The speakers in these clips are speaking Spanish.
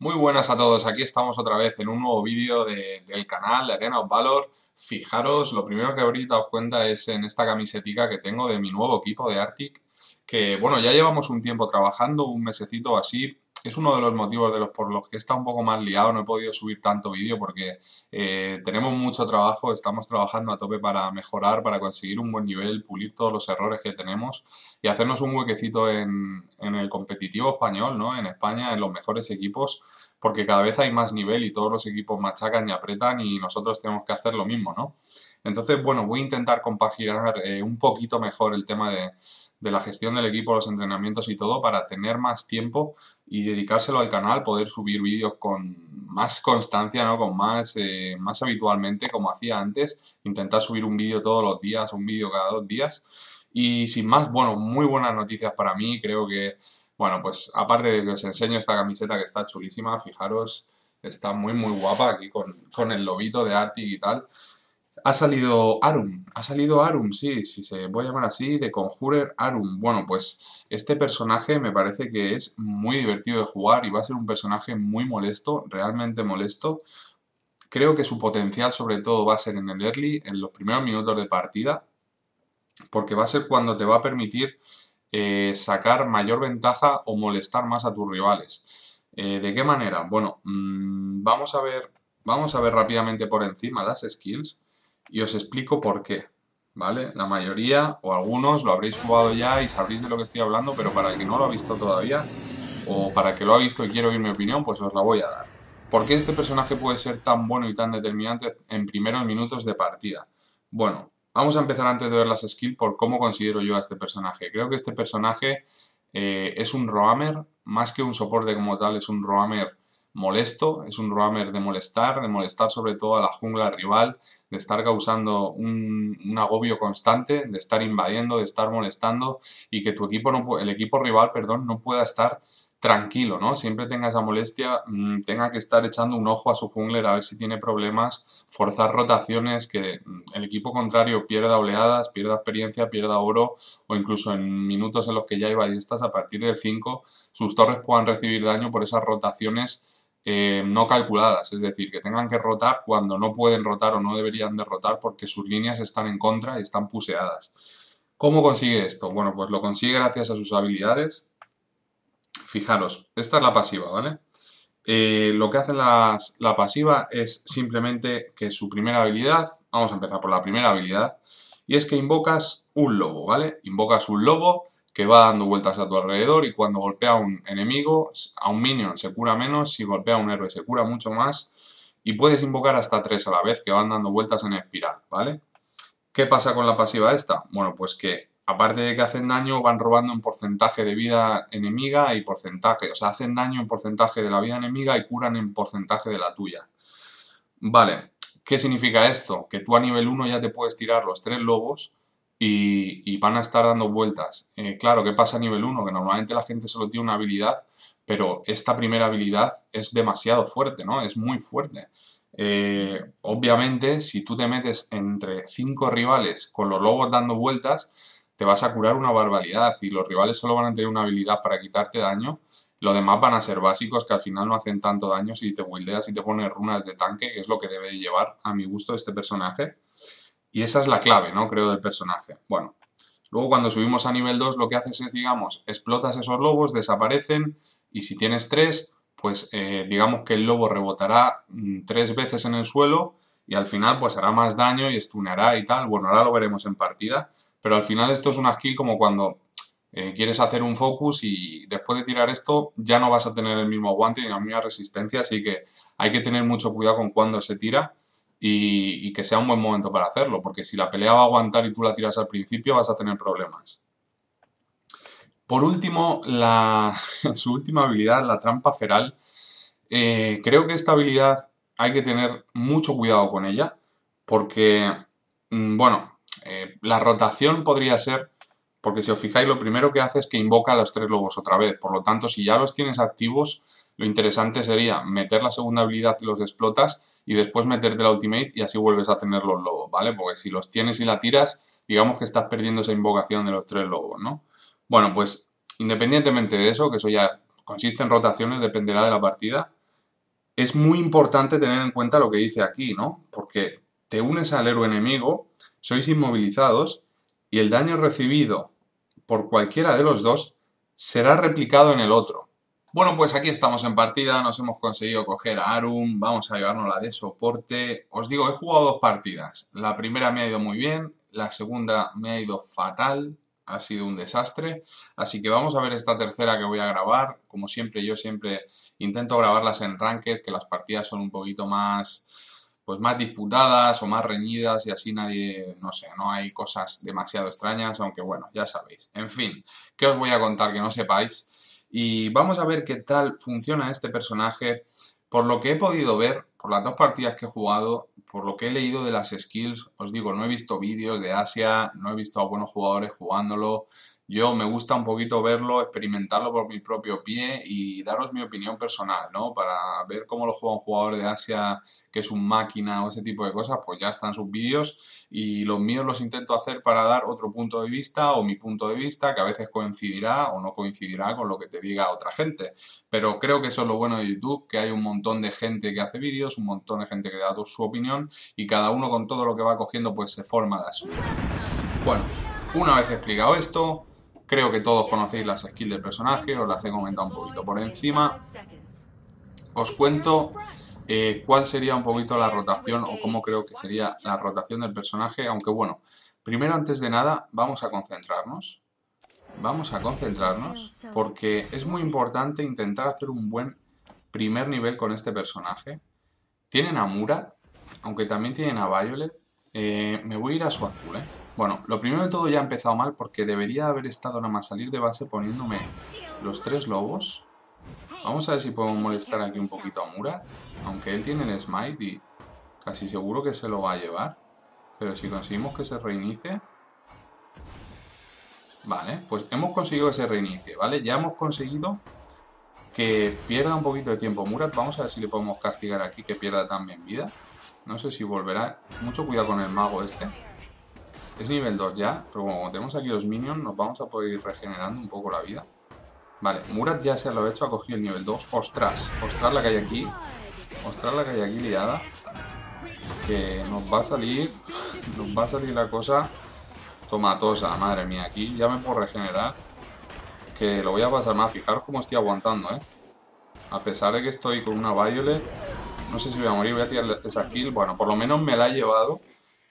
Muy buenas a todos, aquí estamos otra vez en un nuevo vídeo del canal de Arena of Valor. Fijaros, lo primero que ahorita os cuenta es en esta camisetica que tengo de mi nuevo equipo de Arctic, que bueno, ya llevamos un tiempo trabajando, un mesecito así, es uno de los motivos de los por los que está un poco más liado, no he podido subir tanto vídeo porque eh, tenemos mucho trabajo, estamos trabajando a tope para mejorar, para conseguir un buen nivel, pulir todos los errores que tenemos y hacernos un huequecito en, en el competitivo español, ¿no? En España, en los mejores equipos, porque cada vez hay más nivel y todos los equipos machacan y apretan y nosotros tenemos que hacer lo mismo, ¿no? Entonces, bueno, voy a intentar compaginar eh, un poquito mejor el tema de, de la gestión del equipo, los entrenamientos y todo para tener más tiempo y dedicárselo al canal, poder subir vídeos con más constancia, ¿no? Con más, eh, más habitualmente, como hacía antes, intentar subir un vídeo todos los días, un vídeo cada dos días. Y sin más, bueno, muy buenas noticias para mí, creo que, bueno, pues aparte de que os enseño esta camiseta que está chulísima, fijaros, está muy muy guapa aquí con, con el lobito de Arctic y tal. Ha salido Arum, ha salido Arum, sí, si se puede llamar así, de Conjurer Arum. Bueno, pues este personaje me parece que es muy divertido de jugar y va a ser un personaje muy molesto, realmente molesto. Creo que su potencial sobre todo va a ser en el early, en los primeros minutos de partida, porque va a ser cuando te va a permitir eh, sacar mayor ventaja o molestar más a tus rivales. Eh, ¿De qué manera? Bueno, mmm, vamos a ver vamos a ver rápidamente por encima las skills y os explico por qué. ¿Vale? La mayoría o algunos lo habréis jugado ya y sabréis de lo que estoy hablando, pero para el que no lo ha visto todavía o para el que lo ha visto y quiero oír mi opinión, pues os la voy a dar. ¿Por qué este personaje puede ser tan bueno y tan determinante en primeros minutos de partida? Bueno, vamos a empezar antes de ver las skills por cómo considero yo a este personaje. Creo que este personaje eh, es un roamer, más que un soporte como tal, es un roamer molesto, es un roamer de molestar, de molestar sobre todo a la jungla rival, de estar causando un, agobio constante, de estar invadiendo, de estar molestando y que tu equipo, no, el equipo rival, perdón, no pueda estar tranquilo, ¿no? Siempre tenga esa molestia, mm, tenga que estar echando un ojo a su jungler a ver si tiene problemas, forzar rotaciones, que mm, el equipo contrario pierda oleadas, pierda experiencia, pierda oro, o incluso en minutos en los que ya hay ballestas, a partir del 5, sus torres puedan recibir daño por esas rotaciones eh, no calculadas, es decir, que tengan que rotar cuando no pueden rotar o no deberían de rotar porque sus líneas están en contra y están puseadas. ¿Cómo consigue esto? Bueno, pues lo consigue gracias a sus habilidades. Fijaros, esta es la pasiva, ¿vale? Eh, lo que hace la pasiva es simplemente que su primera habilidad, vamos a empezar por la primera habilidad, y es que invocas un lobo, ¿vale? Invocas un lobo que va dando vueltas a tu alrededor y cuando golpea a un enemigo, a un minion se cura menos, si golpea a un héroe se cura mucho más y puedes invocar hasta tres a la vez que van dando vueltas en espiral, ¿vale? ¿Qué pasa con la pasiva esta? Bueno, pues que aparte de que hacen daño, van robando un porcentaje de vida enemiga y porcentaje, o sea, hacen daño en porcentaje de la vida enemiga y curan en porcentaje de la tuya. Vale, ¿qué significa esto? Que tú a nivel 1 ya te puedes tirar los tres lobos y, van a estar dando vueltas. Eh, claro, ¿qué pasa a nivel 1? Que normalmente la gente solo tiene una habilidad, pero esta primera habilidad es demasiado fuerte, ¿no? Es muy fuerte. Eh, obviamente, si tú te metes entre cinco rivales con los lobos dando vueltas, te vas a curar una barbaridad y los rivales solo van a tener una habilidad para quitarte daño. Lo demás van a ser básicos que al final no hacen tanto daño si te buildeas y te pones runas de tanque, que es lo que debe llevar a mi gusto este personaje. Y esa es la clave, ¿no? Creo, del personaje. Bueno, luego cuando subimos a nivel 2 lo que haces es, digamos, explotas esos lobos, desaparecen y si tienes 3, pues eh, digamos que el lobo rebotará mm, tres veces en el suelo y al final pues hará más daño y stuneará y tal. Bueno, ahora lo veremos en partida, pero al final esto es una skill como cuando eh, quieres hacer un focus y después de tirar esto ya no vas a tener el mismo aguante ni la misma resistencia, así que hay que tener mucho cuidado con cuando se tira y, que sea un buen momento para hacerlo, porque si la pelea va a aguantar y tú la tiras al principio vas a tener problemas. Por último, la, su última habilidad, la trampa feral, eh, creo que esta habilidad hay que tener mucho cuidado con ella, porque, mm, bueno, eh, la rotación podría ser, porque si os fijáis, lo primero que hace es que invoca a los tres lobos otra vez, por lo tanto, si ya los tienes activos, lo interesante sería meter la segunda habilidad y los explotas y después meterte la ultimate y así vuelves a tener los lobos, ¿vale? Porque si los tienes y la tiras, digamos que estás perdiendo esa invocación de los tres lobos, ¿no? Bueno, pues independientemente de eso, que eso ya consiste en rotaciones, dependerá de la partida, es muy importante tener en cuenta lo que dice aquí, ¿no? Porque te unes al héroe enemigo, sois inmovilizados y el daño recibido por cualquiera de los dos será replicado en el otro. Bueno, pues aquí estamos en partida, nos hemos conseguido coger a Arum, vamos a llevarnos la de soporte. Os digo, he jugado dos partidas. La primera me ha ido muy bien, la segunda me ha ido fatal, ha sido un desastre. Así que vamos a ver esta tercera que voy a grabar. Como siempre, yo siempre intento grabarlas en Ranked, que las partidas son un poquito más pues más disputadas o más reñidas y así nadie, no sé, no hay cosas demasiado extrañas, aunque bueno, ya sabéis. En fin, ¿qué os voy a contar que no sepáis? Y vamos a ver qué tal funciona este personaje. Por lo que he podido ver, por las dos partidas que he jugado, por lo que he leído de las skills, os digo, no he visto vídeos de Asia, no he visto a buenos jugadores jugándolo, yo me gusta un poquito verlo, experimentarlo por mi propio pie y daros mi opinión personal, ¿no? Para ver cómo lo juega un jugador de Asia que es un máquina o ese tipo de cosas, pues ya están sus vídeos y los míos los intento hacer para dar otro punto de vista o mi punto de vista que a veces coincidirá o no coincidirá con lo que te diga otra gente. Pero creo que eso es lo bueno de YouTube, que hay un montón de gente que hace vídeos, un montón de gente que da su opinión y cada uno con todo lo que va cogiendo pues se forma la suya. Bueno, una vez explicado esto, Creo que todos conocéis las skills del personaje, os las he comentado un poquito por encima. Os cuento eh, cuál sería un poquito la rotación o cómo creo que sería la rotación del personaje, aunque bueno, primero antes de nada vamos a concentrarnos. Vamos a concentrarnos porque es muy importante intentar hacer un buen primer nivel con este personaje. Tienen a Murat, aunque también tienen a Violet. Eh, me voy a ir a su azul, ¿eh? Bueno, lo primero de todo ya ha empezado mal porque debería haber estado nada más salir de base poniéndome los tres lobos. Vamos a ver si podemos molestar aquí un poquito a Mura. Aunque él tiene el smite y casi seguro que se lo va a llevar. Pero si conseguimos que se reinicie... Vale, pues hemos conseguido que se reinicie, ¿vale? Ya hemos conseguido que pierda un poquito de tiempo Murat. Vamos a ver si le podemos castigar aquí que pierda también vida. No sé si volverá. Mucho cuidado con el mago este. Es nivel 2 ya, pero como tenemos aquí los minions, nos vamos a poder ir regenerando un poco la vida. Vale, Murat ya se lo ha hecho, ha cogido el nivel 2. ¡Ostras! ¡Ostras la que hay aquí! ¡Ostras la que hay aquí liada! Que nos va a salir... Nos va a salir la cosa tomatosa, madre mía. Aquí ya me puedo regenerar. Que lo voy a pasar más. Fijaros cómo estoy aguantando, ¿eh? A pesar de que estoy con una Violet, no sé si voy a morir, voy a tirar esa kill. Bueno, por lo menos me la he llevado.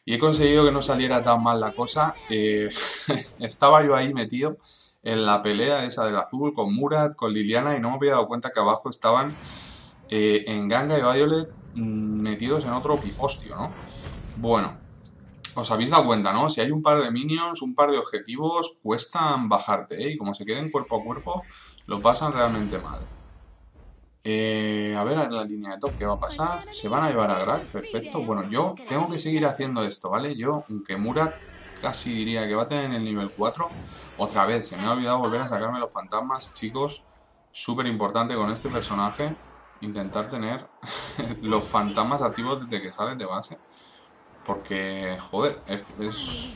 Y he conseguido que no saliera tan mal la cosa. Eh, estaba yo ahí metido en la pelea esa del azul con Murat, con Liliana y no me había dado cuenta que abajo estaban eh, en Ganga y Violet mm, metidos en otro pifostio, ¿no? Bueno, os habéis dado cuenta, ¿no? Si hay un par de minions, un par de objetivos, cuestan bajarte, ¿eh? Y como se queden cuerpo a cuerpo, lo pasan realmente mal. Eh, a ver en la línea de top qué va a pasar. Se van a llevar a Grag, perfecto. Bueno, yo tengo que seguir haciendo esto, ¿vale? Yo, aunque Murat casi diría que va a tener el nivel 4, otra vez, se me ha olvidado volver a sacarme los fantasmas, chicos. Súper importante con este personaje, intentar tener los fantasmas activos desde que sales de base. Porque, joder, es,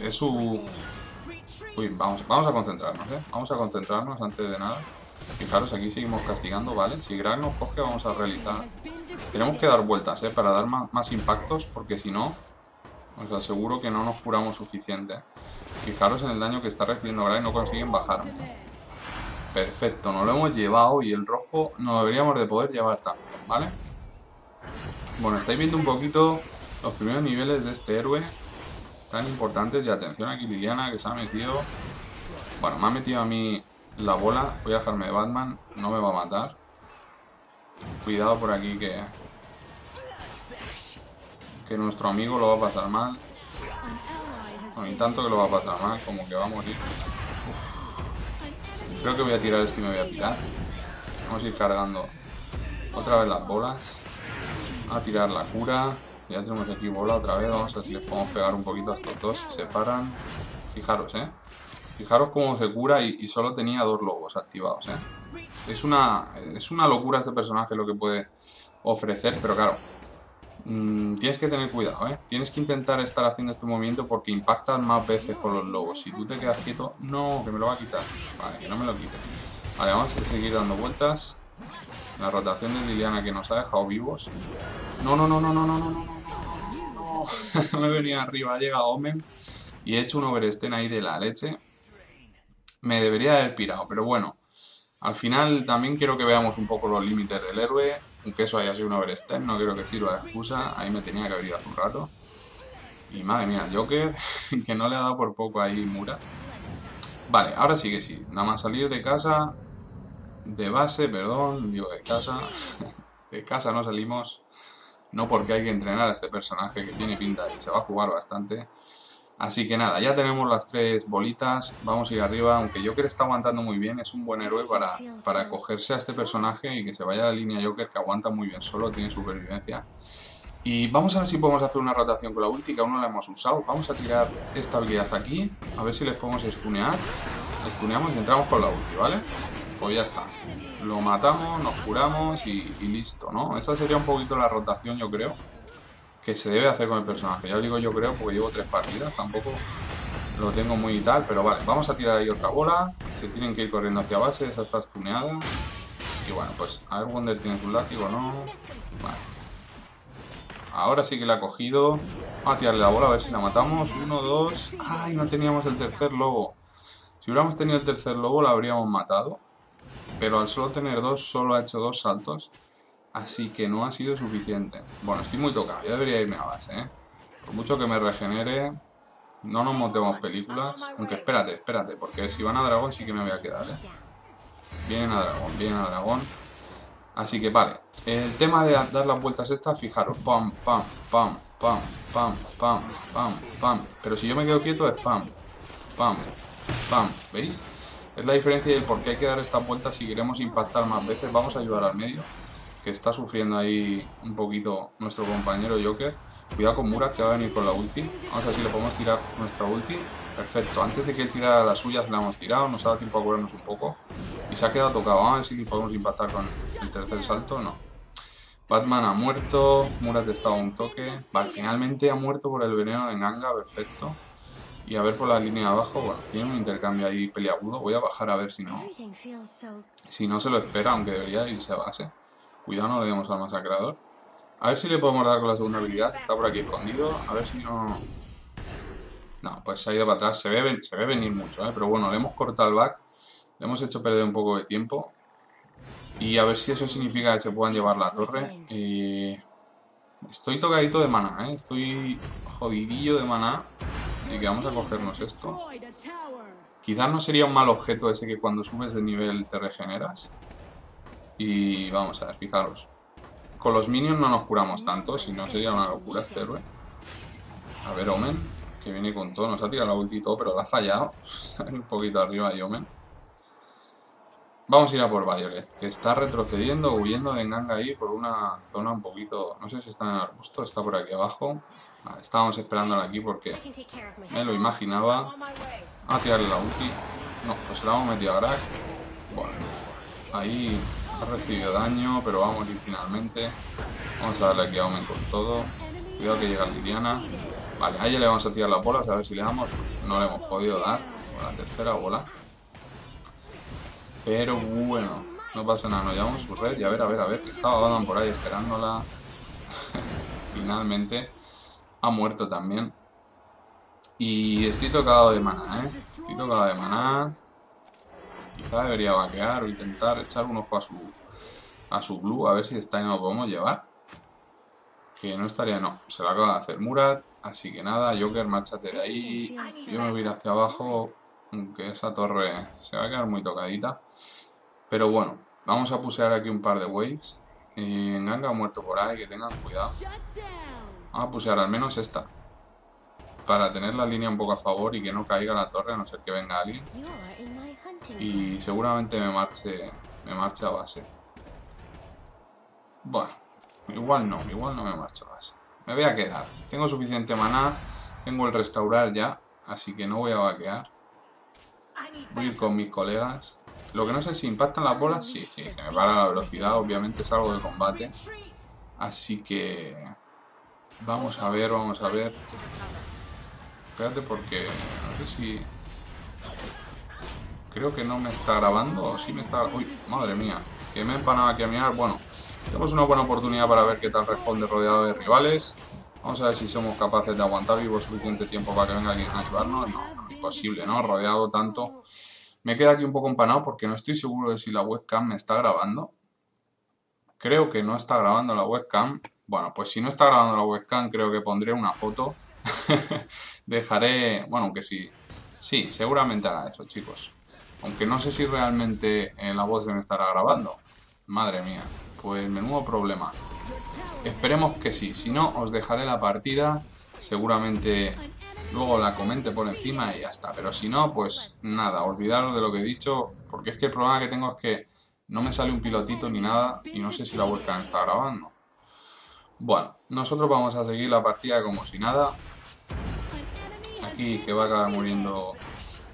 es, su... Uy, vamos, vamos a concentrarnos, ¿eh? Vamos a concentrarnos antes de nada. Fijaros, aquí seguimos castigando, ¿vale? Si Grag nos coge, vamos a realizar... Tenemos que dar vueltas, ¿eh? Para dar más, impactos, porque si no, os aseguro que no nos curamos suficiente. Fijaros en el daño que está recibiendo Grag y no consiguen bajar. Perfecto, nos lo hemos llevado y el rojo no deberíamos de poder llevar también, ¿vale? Bueno, estáis viendo un poquito los primeros niveles de este héroe tan importantes. Y atención aquí Liliana que se ha metido... Bueno, me ha metido a mí la bola. Voy a dejarme de Batman. No me va a matar. Cuidado por aquí que... Que nuestro amigo lo va a pasar mal. No, ni tanto que lo va a pasar mal, como que va a morir. Creo que voy a tirar este y me voy a tirar. Vamos a ir cargando otra vez las bolas. A tirar la cura. Ya tenemos aquí bola otra vez. Vamos a ver si les podemos pegar un poquito a estos dos. Se paran. Fijaros, ¿eh? Fijaros cómo se cura y, solo tenía dos lobos activados. Es una, es una locura este personaje lo que puede ofrecer, pero claro, mm, tienes que tener cuidado, ¿eh? Tienes que intentar estar haciendo este movimiento porque impactan más veces con los lobos. Si tú te quedas quieto, no, que me lo va a quitar. Vale, que no me lo quite. Vale, vamos a seguir dando vueltas. La rotación de Liliana que nos ha dejado vivos. No, no, no, no, no, no, no, no, no, no. me venía arriba, ha llegado Omen y he hecho un oversten ahí de la leche. Me debería haber pirado, pero bueno. Al final también quiero que veamos un poco los límites del héroe. Aunque eso haya sido un overstep, no quiero que sirva de excusa. Ahí me tenía que haber ido hace un rato. Y madre mía, Joker, que no le ha dado por poco ahí Mura. Vale, ahora sí que sí. Nada más salir de casa, de base, perdón, digo de casa. de casa no salimos. No porque hay que entrenar a este personaje que tiene pinta y se va a jugar bastante. Así que nada, ya tenemos las tres bolitas, vamos a ir arriba, aunque Joker está aguantando muy bien, es un buen héroe para, para cogerse a este personaje y que se vaya a la línea Joker, que aguanta muy bien solo, tiene supervivencia. Y vamos a ver si podemos hacer una rotación con la ulti, que aún no la hemos usado. Vamos a tirar esta habilidad aquí, a ver si les podemos stunear. Stuneamos y entramos con la ulti, ¿vale? Pues ya está. Lo matamos, nos curamos y, y listo, ¿no? Esa sería un poquito la rotación, yo creo que se debe hacer con el personaje. Ya digo yo creo porque llevo tres partidas, tampoco lo tengo muy tal, pero vale, vamos a tirar ahí otra bola. Se tienen que ir corriendo hacia base, esa está stuneada. Y bueno, pues a ver Wonder tiene su látigo, ¿no? Vale. Ahora sí que la ha cogido. Vamos a tirarle la bola a ver si la matamos. Uno, dos. ¡Ay! No teníamos el tercer lobo. Si hubiéramos tenido el tercer lobo la habríamos matado. Pero al solo tener dos, solo ha hecho dos saltos. Así que no ha sido suficiente. Bueno, estoy muy tocado. Yo debería irme a base, ¿eh? Por mucho que me regenere, no nos montemos películas. Aunque espérate, espérate, porque si van a dragón sí que me voy a quedar, ¿eh? Vienen a dragón, vienen a dragón. Así que vale. El tema de dar las vueltas estas, fijaros. Pam, pam, pam, pam, pam, pam, pam, pam. Pero si yo me quedo quieto es pam, pam, pam. ¿Veis? Es la diferencia del por qué hay que dar estas vueltas si queremos impactar más veces. Vamos a ayudar al medio que está sufriendo ahí un poquito nuestro compañero Joker. Cuidado con Murat que va a venir con la ulti. Vamos a ver si le podemos tirar nuestra ulti. Perfecto, antes de que él tirara las suyas la hemos tirado, nos ha dado tiempo a curarnos un poco. Y se ha quedado tocado, vamos a ver si podemos impactar con el tercer salto, no. Batman ha muerto, Murat estaba un toque. Vale, finalmente ha muerto por el veneno de Nganga, perfecto. Y a ver por la línea de abajo, bueno, tiene un intercambio ahí peliagudo. Voy a bajar a ver si no... Si no se lo espera, aunque debería irse a base. Cuidado, no le demos al masacrador. A ver si le podemos dar con la segunda habilidad. Está por aquí escondido. A ver si no... No, pues se ha ido para atrás. Se ve, se ve venir mucho, ¿eh? Pero bueno, le hemos cortado el back. Le hemos hecho perder un poco de tiempo. Y a ver si eso significa que se puedan llevar la torre. Eh, estoy tocadito de maná, ¿eh? Estoy jodidillo de maná. Así que vamos a cogernos esto. Quizás no sería un mal objeto ese que cuando subes de nivel te regeneras. Y vamos a ver, fijaros. Con los minions no nos curamos tanto, si no sería una locura este héroe. A ver, Omen, que viene con todo. Nos ha tirado la ulti y todo, pero la ha fallado. un poquito arriba y Omen. Vamos a ir a por Violet, que está retrocediendo, huyendo de Nganga ahí por una zona un poquito... No sé si está en el arbusto, está por aquí abajo. estábamos esperándola aquí porque me lo imaginaba. A tirarle la ulti. No, pues la hemos metido a Grag. Bueno, ahí ha recibido daño, pero vamos a ir finalmente. Vamos a darle aquí a Omen con todo. Cuidado que llega Liliana. Vale, a ella le vamos a tirar las bolas, a ver si le damos. No le hemos podido dar con la tercera bola. Pero bueno, no pasa nada, nos llevamos su red y a ver, a ver, a ver, estaba Batman por ahí esperándola. Finalmente ha muerto también. Y estoy tocado de maná, ¿eh? Estoy tocado de maná. Quizá debería vaquear o intentar echar un ojo a su, a su blue, a ver si esta no lo podemos llevar. Que no estaría, no. Se lo acaba de hacer Murat. Así que nada, Joker, márchate de ahí. Yo me voy hacia abajo. Aunque esa torre se va a quedar muy tocadita. Pero bueno, vamos a pusear aquí un par de waves. Y Ganga ha muerto por ahí, que tengan cuidado. Vamos a pusear al menos esta para tener la línea un poco a favor y que no caiga la torre a no ser que venga alguien. Y seguramente me marche, me marche a base. Bueno, igual no, igual no me marcho a base. Me voy a quedar. Tengo suficiente maná, tengo el restaurar ya, así que no voy a vaquear. Voy a con mis colegas. Lo que no sé si impactan las bolas, sí, sí, se me para la velocidad, obviamente es algo de combate. Así que... Vamos a ver, vamos a ver. Espérate porque no sé si... Creo que no me está grabando o sí me está... Uy, madre mía. que me he empanado aquí a mirar. Bueno, tenemos una buena oportunidad para ver qué tal responde rodeado de rivales. Vamos a ver si somos capaces de aguantar vivo suficiente tiempo para que venga alguien a ayudarnos. No, imposible, ¿no? Rodeado tanto. Me queda aquí un poco empanado porque no estoy seguro de si la webcam me está grabando. Creo que no está grabando la webcam. Bueno, pues si no está grabando la webcam, creo que pondré una foto. Dejaré... Bueno, aunque sí. Sí, seguramente hará eso, chicos. Aunque no sé si realmente eh, la voz se me estará grabando. Madre mía, pues menudo problema. Esperemos que sí, si no os dejaré la partida, seguramente luego la comente por encima y ya está. Pero si no, pues nada, olvidaros de lo que he dicho, porque es que el problema que tengo es que no me sale un pilotito ni nada y no sé si la webcam está grabando. Bueno, nosotros vamos a seguir la partida como si nada. Aquí que va a acabar muriendo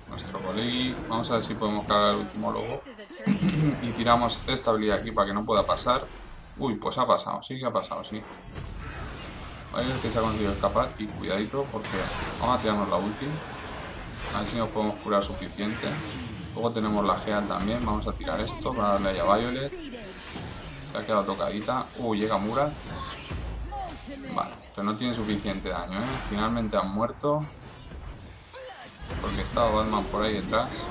nuestro colegui. Vamos a ver si podemos cargar el último logo. y tiramos esta habilidad aquí para que no pueda pasar. Uy, pues ha pasado, sí que ha pasado, sí. Vale, que se ha conseguido escapar y cuidadito porque vamos a tirarnos la ulti. A ver si nos podemos curar suficiente. Luego tenemos la Geal también, vamos a tirar esto para darle a Violet. Se ha quedado tocadita. Uy, llega Murat. Vale, pero no tiene suficiente daño, ¿eh? Finalmente han muerto. Porque estaba Batman por ahí detrás.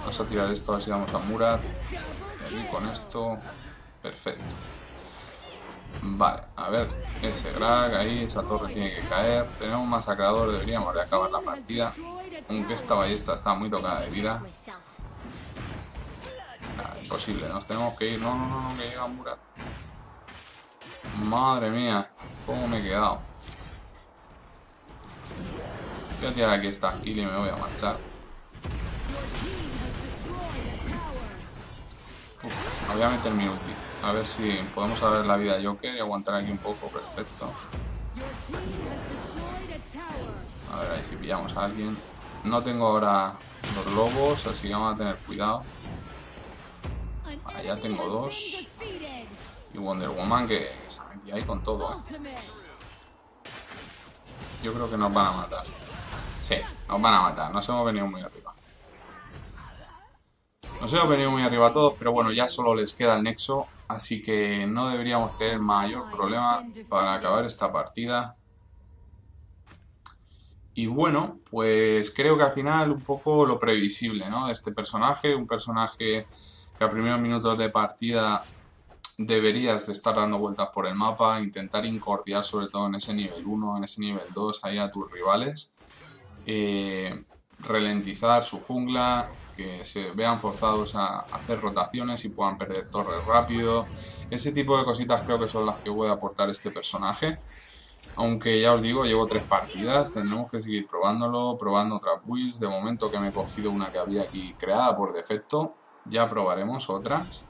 Vamos a tirar esto, a ver si vamos a Murat. Y con esto... Perfecto. Vale, a ver, ese Grag ahí, esa torre tiene que caer. Tenemos un masacrador, deberíamos de acabar la partida. Aunque esta ballesta está muy tocada de vida. imposible, nos tenemos que ir. No, no, no, no que llega Murat. Madre mía, cómo me he quedado. Voy a tirar aquí esta kill y me voy a marchar. Uf, voy a meter mi ulti. A ver si podemos saber la vida de Joker y aguantar aquí un poco. Perfecto. A ver ahí si pillamos a alguien. No tengo ahora los lobos, así que vamos a tener cuidado. Allá tengo dos. Y Wonder Woman que metía ahí con todo. ¿eh? Yo creo que nos van a matar. Sí, nos van a matar. Nos hemos venido muy arriba. Nos hemos venido muy arriba todos, pero bueno, ya solo les queda el nexo Así que no deberíamos tener mayor problema para acabar esta partida. Y bueno, pues creo que al final un poco lo previsible, ¿no? De este personaje, un personaje que a primeros minutos de partida deberías de estar dando vueltas por el mapa, intentar incordiar sobre todo en ese nivel 1, en ese nivel 2, ahí a tus rivales. Eh, ralentizar su jungla, que se vean forzados a hacer rotaciones y puedan perder torres rápido. Ese tipo de cositas creo que son las que puede aportar este personaje. Aunque ya os digo, llevo tres partidas, tendremos que seguir probándolo, probando otras builds. De momento que me he cogido una que había aquí creada por defecto, ya probaremos otras.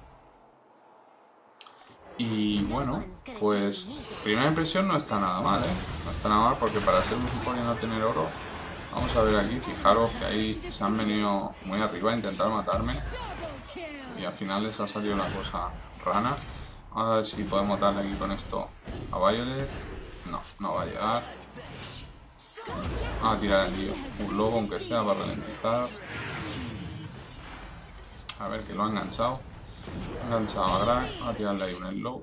Y bueno, pues primera impresión no está nada mal, ¿eh? No está nada mal porque para ser un support no tener oro Vamos a ver aquí, fijaros que ahí se han venido muy arriba a intentar matarme. Y al final les ha salido una cosa rana. Vamos a ver si podemos darle aquí con esto a Violet. No, no va a llegar. Vamos a tirar el lío. Un lobo aunque sea para ralentizar. A ver que lo ha enganchado. Ha enganchado a Grag. Vamos a tirarle ahí un.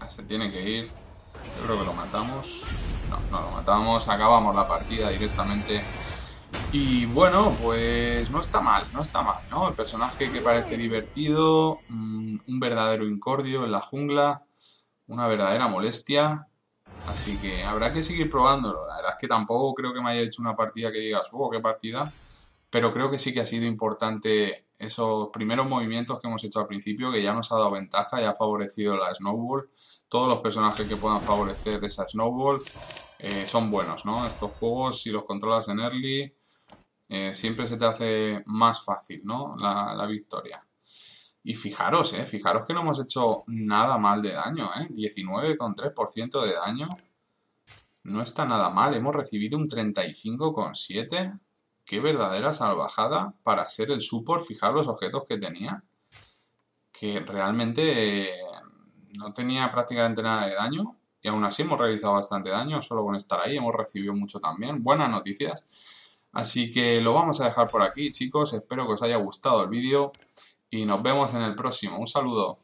Ah, se tiene que ir. Yo creo que lo matamos. No, no lo matamos, acabamos la partida directamente. Y bueno, pues no está mal, no está mal, ¿no? El personaje que parece divertido, mm, un verdadero incordio en la jungla, una verdadera molestia. Así que habrá que seguir probándolo. La verdad es que tampoco creo que me haya hecho una partida que digas, oh, qué partida. Pero creo que sí que ha sido importante esos primeros movimientos que hemos hecho al principio, que ya nos ha dado ventaja y ha favorecido la Snowball todos los personajes que puedan favorecer esa Snowball eh, son buenos, ¿no? Estos juegos, si los controlas en early, eh, siempre se te hace más fácil, ¿no? La, victoria. Y fijaros, ¿eh? Fijaros que no hemos hecho nada mal de daño, ¿eh? 19,3% de daño. No está nada mal. Hemos recibido un 35,7%. Qué verdadera salvajada para ser el support. Fijaros los objetos que tenía. Que realmente no tenía prácticamente nada de daño y aún así hemos realizado bastante daño solo con estar ahí, hemos recibido mucho también, buenas noticias. Así que lo vamos a dejar por aquí chicos, espero que os haya gustado el vídeo y nos vemos en el próximo. Un saludo.